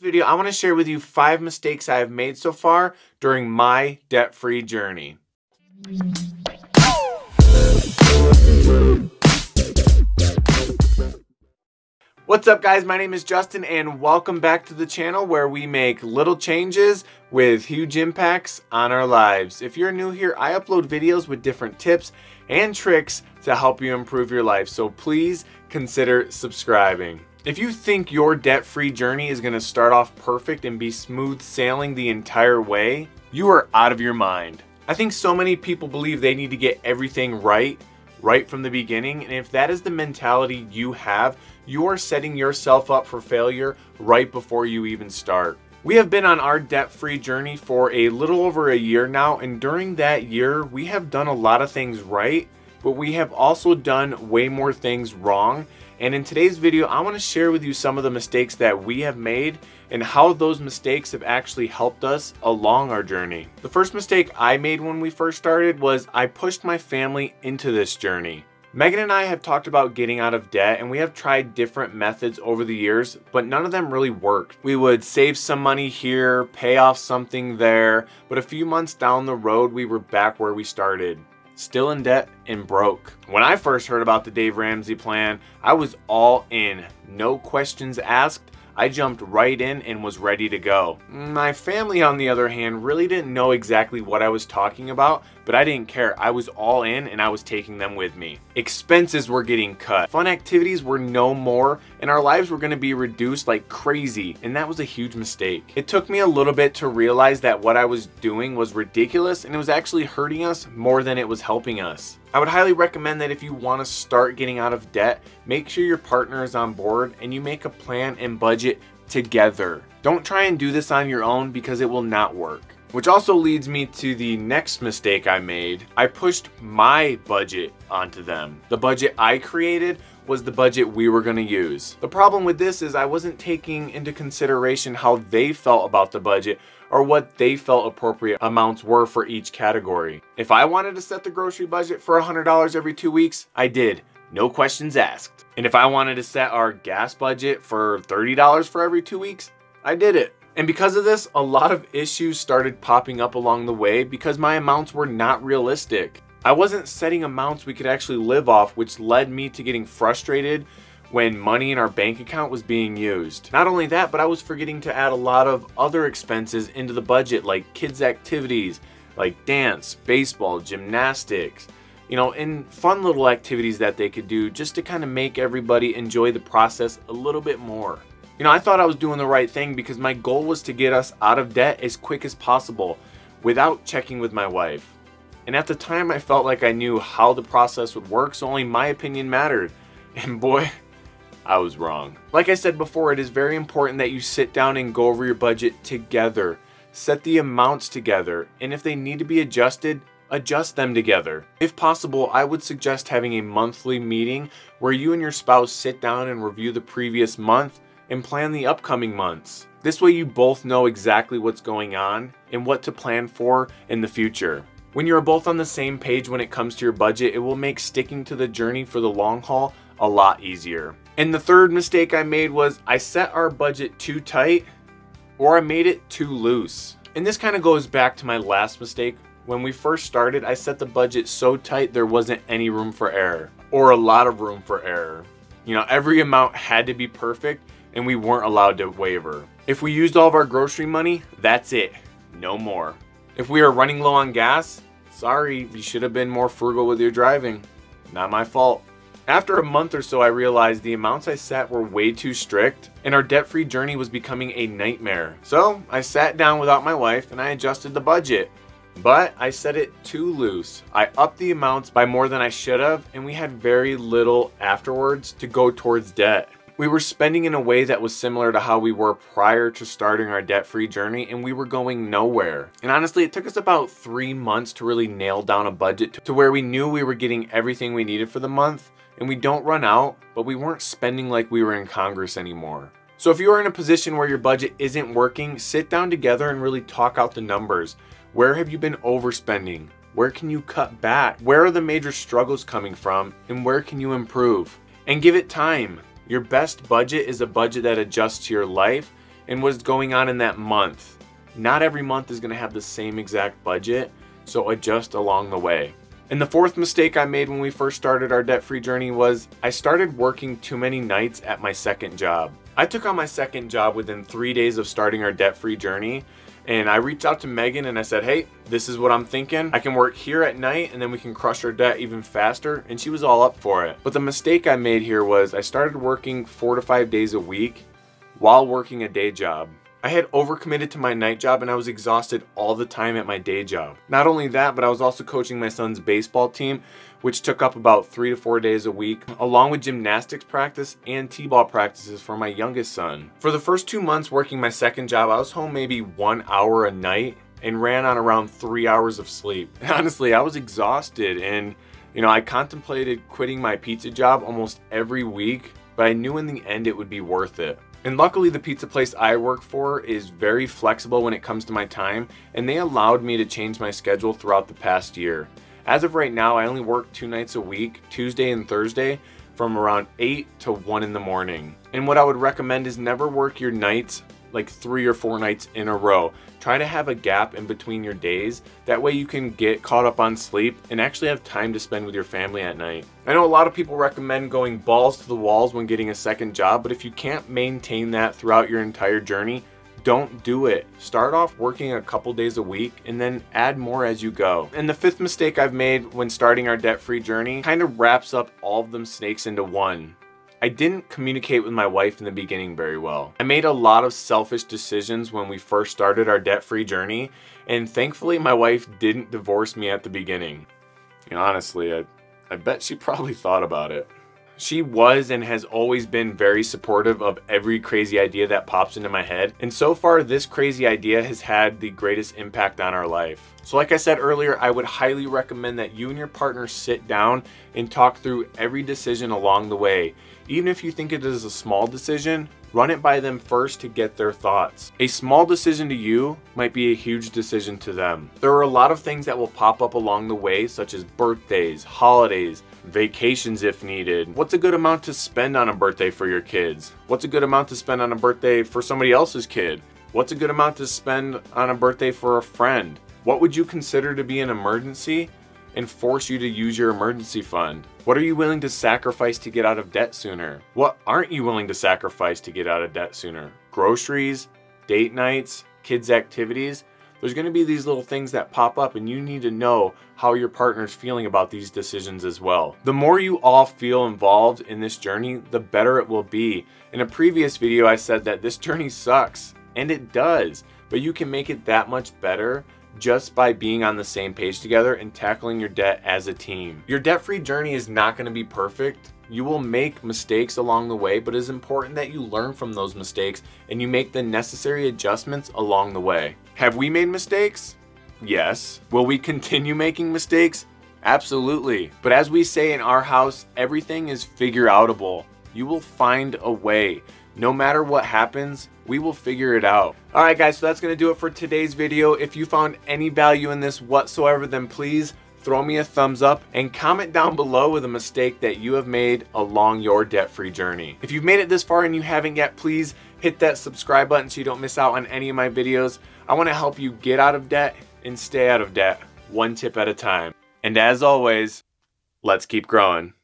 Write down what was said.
video, I want to share with you five mistakes I have made so far during my debt-free journey. What's up guys, my name is Justin and welcome back to the channel where we make little changes with huge impacts on our lives. If you're new here, I upload videos with different tips and tricks to help you improve your life, so please consider subscribing. If you think your debt-free journey is gonna start off perfect and be smooth sailing the entire way, you are out of your mind. I think so many people believe they need to get everything right, right from the beginning, and if that is the mentality you have, you are setting yourself up for failure right before you even start. We have been on our debt-free journey for a little over a year now, and during that year, we have done a lot of things right, but we have also done way more things wrong, and in today's video, I want to share with you some of the mistakes that we have made and how those mistakes have actually helped us along our journey. The first mistake I made when we first started was I pushed my family into this journey. Megan and I have talked about getting out of debt and we have tried different methods over the years, but none of them really worked. We would save some money here, pay off something there, but a few months down the road, we were back where we started still in debt and broke. When I first heard about the Dave Ramsey plan, I was all in, no questions asked. I jumped right in and was ready to go. My family, on the other hand, really didn't know exactly what I was talking about, but I didn't care. I was all in and I was taking them with me. Expenses were getting cut. Fun activities were no more and our lives were going to be reduced like crazy and that was a huge mistake. It took me a little bit to realize that what I was doing was ridiculous and it was actually hurting us more than it was helping us. I would highly recommend that if you want to start getting out of debt, make sure your partner is on board and you make a plan and budget together. Don't try and do this on your own because it will not work. Which also leads me to the next mistake I made. I pushed my budget onto them. The budget I created was the budget we were going to use. The problem with this is I wasn't taking into consideration how they felt about the budget or what they felt appropriate amounts were for each category. If I wanted to set the grocery budget for $100 every two weeks, I did. No questions asked. And if I wanted to set our gas budget for $30 for every two weeks, I did it. And because of this, a lot of issues started popping up along the way because my amounts were not realistic. I wasn't setting amounts we could actually live off, which led me to getting frustrated when money in our bank account was being used. Not only that, but I was forgetting to add a lot of other expenses into the budget like kids activities, like dance, baseball, gymnastics, you know, and fun little activities that they could do just to kind of make everybody enjoy the process a little bit more. You know, I thought I was doing the right thing because my goal was to get us out of debt as quick as possible without checking with my wife. And at the time, I felt like I knew how the process would work, so only my opinion mattered. And boy, I was wrong. Like I said before, it is very important that you sit down and go over your budget together. Set the amounts together, and if they need to be adjusted, adjust them together. If possible, I would suggest having a monthly meeting where you and your spouse sit down and review the previous month and plan the upcoming months. This way you both know exactly what's going on and what to plan for in the future. When you're both on the same page when it comes to your budget, it will make sticking to the journey for the long haul a lot easier. And the third mistake I made was I set our budget too tight or I made it too loose. And this kind of goes back to my last mistake. When we first started, I set the budget so tight there wasn't any room for error or a lot of room for error. You know, every amount had to be perfect and we weren't allowed to waver. If we used all of our grocery money, that's it. No more. If we are running low on gas, sorry, you should have been more frugal with your driving. Not my fault. After a month or so, I realized the amounts I set were way too strict, and our debt free journey was becoming a nightmare. So I sat down without my wife and I adjusted the budget. But I set it too loose. I upped the amounts by more than I should have, and we had very little afterwards to go towards debt. We were spending in a way that was similar to how we were prior to starting our debt free journey, and we were going nowhere. And honestly, it took us about three months to really nail down a budget to where we knew we were getting everything we needed for the month, and we don't run out, but we weren't spending like we were in Congress anymore. So if you are in a position where your budget isn't working, sit down together and really talk out the numbers. Where have you been overspending? Where can you cut back? Where are the major struggles coming from? And where can you improve? And give it time. Your best budget is a budget that adjusts to your life and what's going on in that month. Not every month is going to have the same exact budget, so adjust along the way. And the fourth mistake I made when we first started our debt free journey was I started working too many nights at my second job. I took on my second job within three days of starting our debt free journey. And I reached out to Megan and I said, hey, this is what I'm thinking. I can work here at night and then we can crush our debt even faster. And she was all up for it. But the mistake I made here was I started working four to five days a week while working a day job. I had overcommitted to my night job and I was exhausted all the time at my day job. Not only that, but I was also coaching my son's baseball team, which took up about three to four days a week, along with gymnastics practice and t-ball practices for my youngest son. For the first two months working my second job, I was home maybe one hour a night and ran on around three hours of sleep. Honestly, I was exhausted and you know, I contemplated quitting my pizza job almost every week, but I knew in the end it would be worth it. And luckily the pizza place I work for is very flexible when it comes to my time and they allowed me to change my schedule throughout the past year. As of right now, I only work two nights a week, Tuesday and Thursday, from around 8 to 1 in the morning. And what I would recommend is never work your nights like three or four nights in a row. Try to have a gap in between your days. That way you can get caught up on sleep and actually have time to spend with your family at night. I know a lot of people recommend going balls to the walls when getting a second job, but if you can't maintain that throughout your entire journey, don't do it. Start off working a couple days a week and then add more as you go. And the fifth mistake I've made when starting our debt-free journey kind of wraps up all of them snakes into one. I didn't communicate with my wife in the beginning very well. I made a lot of selfish decisions when we first started our debt-free journey, and thankfully my wife didn't divorce me at the beginning. You know, honestly, I, I bet she probably thought about it. She was and has always been very supportive of every crazy idea that pops into my head. And so far, this crazy idea has had the greatest impact on our life. So like I said earlier, I would highly recommend that you and your partner sit down and talk through every decision along the way. Even if you think it is a small decision, run it by them first to get their thoughts. A small decision to you might be a huge decision to them. There are a lot of things that will pop up along the way, such as birthdays, holidays, vacations if needed. What's a good amount to spend on a birthday for your kids? What's a good amount to spend on a birthday for somebody else's kid? What's a good amount to spend on a birthday for a friend? What would you consider to be an emergency and force you to use your emergency fund? What are you willing to sacrifice to get out of debt sooner? What aren't you willing to sacrifice to get out of debt sooner? Groceries, date nights, kids' activities? there's going to be these little things that pop up and you need to know how your partner's feeling about these decisions as well. The more you all feel involved in this journey, the better it will be. In a previous video, I said that this journey sucks, and it does, but you can make it that much better just by being on the same page together and tackling your debt as a team. Your debt-free journey is not going to be perfect, you will make mistakes along the way, but it's important that you learn from those mistakes and you make the necessary adjustments along the way. Have we made mistakes? Yes. Will we continue making mistakes? Absolutely. But as we say in our house, everything is figure outable. You will find a way. No matter what happens, we will figure it out. Alright guys, so that's to do it for today's video. If you found any value in this whatsoever, then please throw me a thumbs up, and comment down below with a mistake that you have made along your debt-free journey. If you've made it this far and you haven't yet, please hit that subscribe button so you don't miss out on any of my videos. I want to help you get out of debt and stay out of debt, one tip at a time. And as always, let's keep growing.